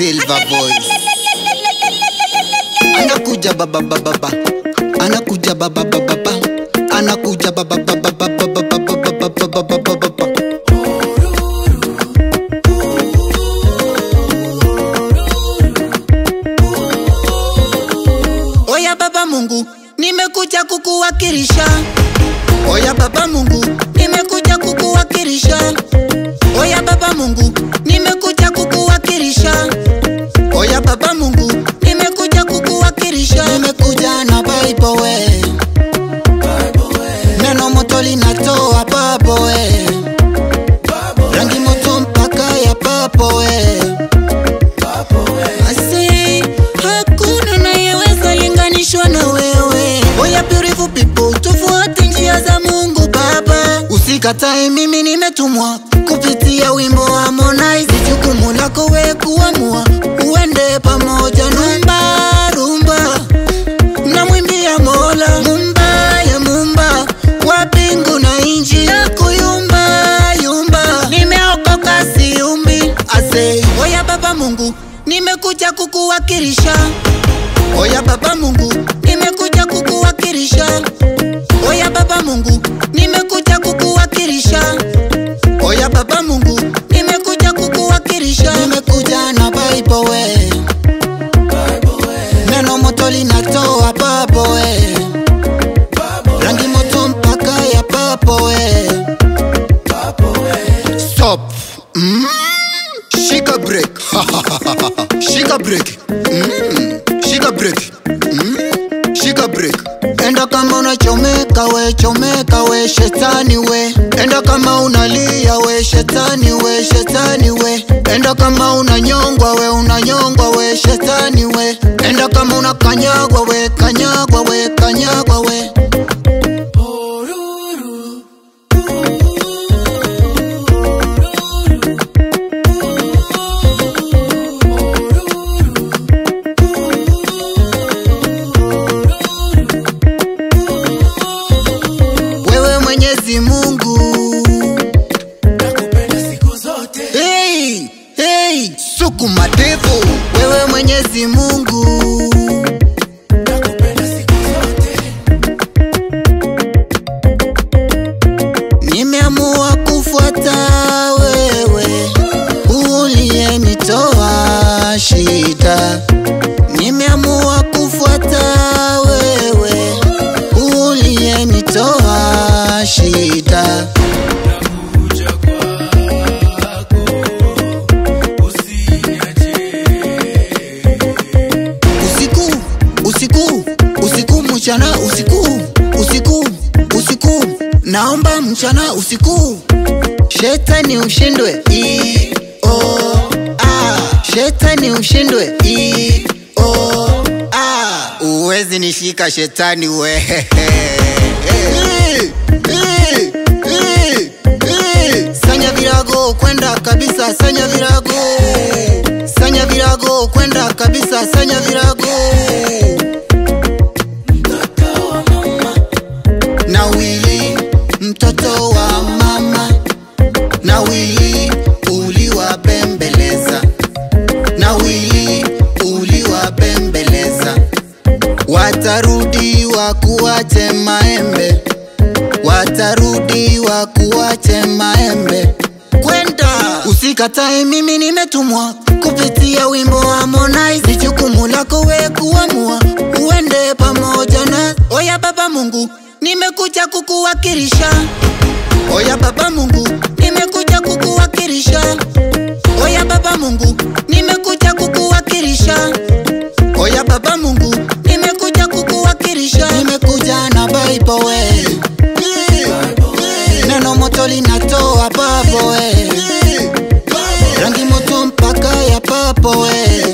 Silver Voice. Anakuja baba baba baba. Anakuja baba baba baba. Anakuja baba baba baba baba baba baba baba baba. Oya baba Mungu, nimekuja kukuwakilisha. Oya baba Mungu, nimekuja kukuwakilisha. Oya baba Mungu, nimekuja Usikatae, mimi nimetumwa kupitia wimbo wa Harmonize. Ni jukumu lako we kuamua uende pamoja numba rumba namwimbia Mola mumba ya mumba wa mbingu na inji ya kuyumba yumba, nimeokoka siumbi ase. Oya baba Mungu, nimekuja kukuwakilisha. Oya baba Mungu, Shika break. Mm. Shika break. Mm. Shika break. Enda kama unachomeka we, chomeka we, shetani we. Enda kama unalia we, shetani we, shetani we. Enda kama unanyongwa we, unanyongwa we, shetani we. Enda kama unakanyagwa we, kanyagwa Cum atevo, wewe mwenye simu mchana, usiku, shetani ushindwe, i a, shetani ushindwe, a, uwezi nishika shetani we. Sanya virago kwenda kabisa, sanya virago, sanya virago kwenda kabisa, sanya virago. na wili wakuache maembe watarudi wakuache maembe. Kwenda usikatae mimi nimetumwa kupitia wimbo wa Harmonize. Ni jukumu lako we kuamua uende pamoja na oya baba Mungu nimekuja kukuwakilisha ya purple eh.